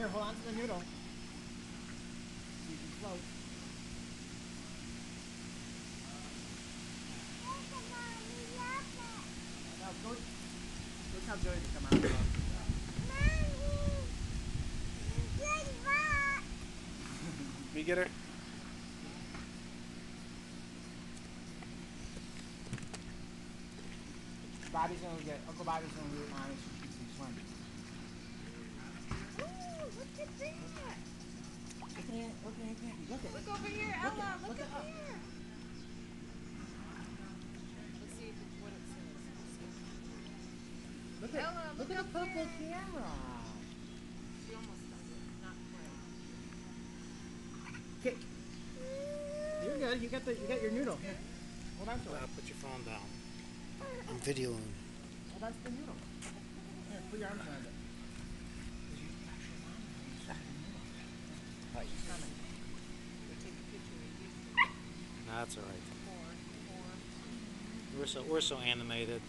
Here, hold on to the noodle. So you can float. Now go, go tell Joey to come out. boat. Me get her? Bobby's gonna get, Uncle Bobby's gonna get mommy so she can swim. Look at it, look at it, look at it. Look over here, Look Ella. at- Look, look up it up. here. Let's see if- what it says. Look at, Ella, look look at the purple here. camera. She almost does it. Not quite. Kick. You're good. You got the, you got your noodle. Here, hold on to it. Uh, put your phone down. I'm videoing. Hold that's the noodle. Here, put your arms around it. Hi. She's coming. We'll take a picture of you. Nah, that's alright. Four, four. We're so we're so animated.